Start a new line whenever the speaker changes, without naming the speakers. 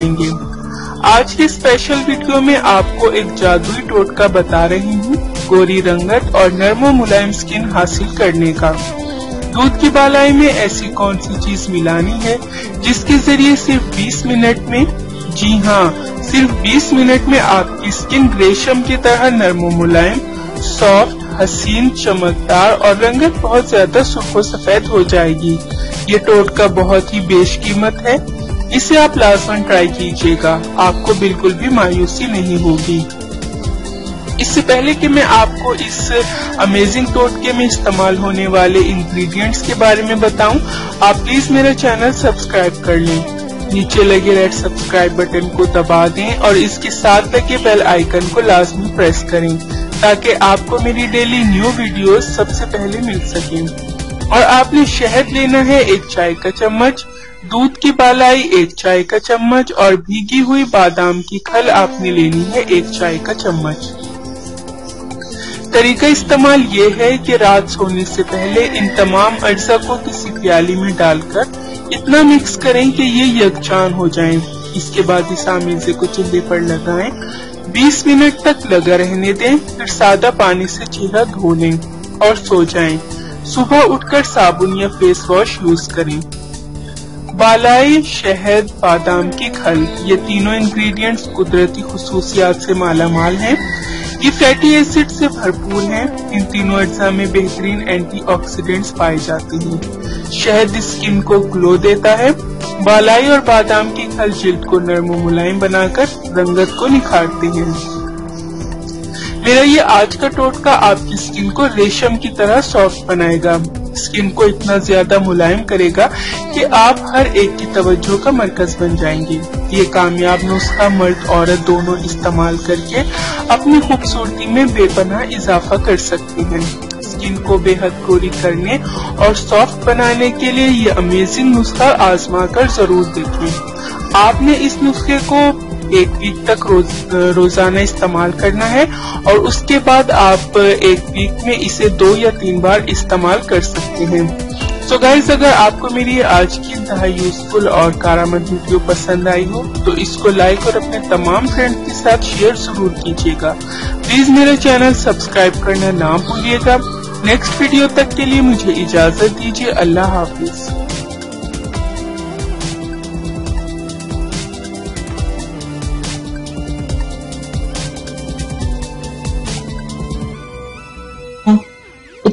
करेंगे आज के स्पेशल वीडियो में आपको एक जादुई टोटका बता रही हूँ, गोरी रंगत और नरमो मुलायम स्किन हासिल करने का। दूध की बालाई में ऐसी कौन सी चीज़ मिलानी है, जिसके ज़रिए सिर्फ़ 20 मिनट में? जी हाँ सिर्फ़ 20 मिनट में आपकी स्किन रेशम की तरह नरमो मुलायम सॉफ्ट हसीन, चमकदार और रंगत बहुत ज़्यादा सुर्खो सफ़ेद हो जाएगी। ये टोटका बहुत ही बेशकीमत है। इसे आप लाजमन ट्राई कीजिएगा। आपको बिल्कुल भी मायूसी नहीं होगी। इससे पहले कि मैं आपको इस अमेजिंग टोटके में इस्तेमाल होने वाले इंग्रेडिएंट्स के बारे में बताऊँ, आप प्लीज़ मेरा चैनल सब्सक्राइब कर लें। नीचे लगे रेड सब्सक्राइब बटन को दबा दें और इसके साथ लगे बेल आइकन को लाजमी प्रेस करें ताकि आपको मेरी डेली न्यू वीडियोस सबसे पहले मिल सके। और आपने शहद लेना है एक चाय का चम्मच, दूध की बालाई एक चाय का चम्मच और भीगी हुई बादाम की खल आपने लेनी है एक चाय का चम्मच तरीका इस्तेमाल ये है कि रात सोने से पहले इन तमाम अज्जा को किसी प्याली में डालकर इतना मिक्स करें कि ये यकजान हो जाएँ। इसके बाद इस आमीजे को चूल्हे पर लगाएँ 20 मिनट तक लगा रहने दें, फिर सादा पानी से चेहरा धो लें और सो जाएँ। सुबह उठकर साबुन या फेस वॉश यूज़ करें। बालाई शहद, बादाम की खल, ये तीनों इंग्रेडिएंट्स कुदरती खसूसियात से माला माल है। ये फैटी एसिड से भरपूर हैं। इन तीनों अज्जा में बेहतरीन एंटीऑक्सीडेंट्स पाए जाते हैं। शहद स्किन को ग्लो देता है। बालाई और बादाम की खल जिल्द को नरम मुलायम बनाकर रंगत को निखारते हैं। मेरा ये आज का टोटका आपकी स्किन को रेशम की तरह सॉफ्ट बनाएगा। स्किन को इतना ज़्यादा मुलायम करेगा कि आप हर एक की तवज्जो का मरकज बन जाएँगे। ये कामयाब नुस्खा, मर्द, औरत दोनों इस्तेमाल करके अपनी खूबसूरती में बेपनाह इजाफा कर सकते हैं। स्किन को बेहद गोरी करने और सॉफ्ट बनाने के लिए ये अमेजिंग नुस्खा आजमा कर ज़रूर देखें। आपने इस नुस्खे को एक वीक तक रोज, रोज़ाना इस्तेमाल करना है और उसके बाद आप एक वीक में इसे दो या तीन बार इस्तेमाल कर सकते हैं। सो so गाइज़ अगर आपको मेरी आज की इंतहा यूजफुल और कारामद वीडियो पसंद आई हो तो इसको लाइक और अपने तमाम फ्रेंड्स के साथ शेयर ज़रूर कीजिएगा। प्लीज़ मेरा चैनल सब्सक्राइब करना ना भूलिएगा। नेक्स्ट वीडियो तक के लिए मुझे इजाज़त दीजिए। अल्लाह हाफिज।